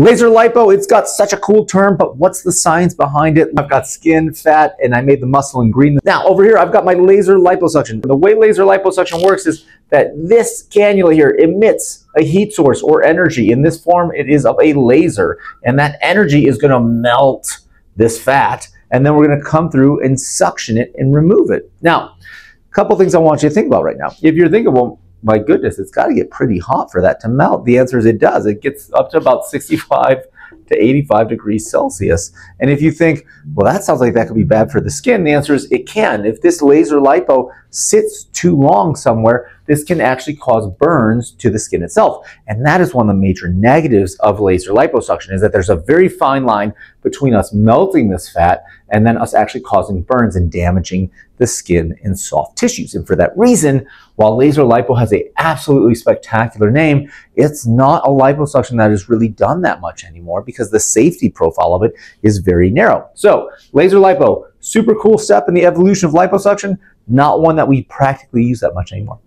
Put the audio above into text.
Laser lipo, it's got such a cool term, but what's the science behind it? I've got skin, fat, and I made the muscle in green. Now, over here, I've got my laser liposuction. The way laser liposuction works is that this cannula here emits a heat source or energy. In this form, it is of a laser, and that energy is going to melt this fat, and then we're going to come through and suction it and remove it. Now, a couple things I want you to think about right now. If you're thinking, well, my goodness, it's got to get pretty hot for that to melt. The answer is it does. It gets up to about 65 to 85 degrees Celsius. And if you think, well, that sounds like that could be bad for the skin, the answer is it can. If this laser lipo sits too long somewhere, this can actually cause burns to the skin itself. And that is one of the major negatives of laser liposuction is that there's a very fine line between us melting this fat and then us actually causing burns and damaging the skin and soft tissues. And for that reason, while laser lipo has a absolutely spectacular name, it's not a liposuction that is really done that much anymore because the safety profile of it is very narrow. So laser lipo, super cool step in the evolution of liposuction, not one that we practically use that much anymore.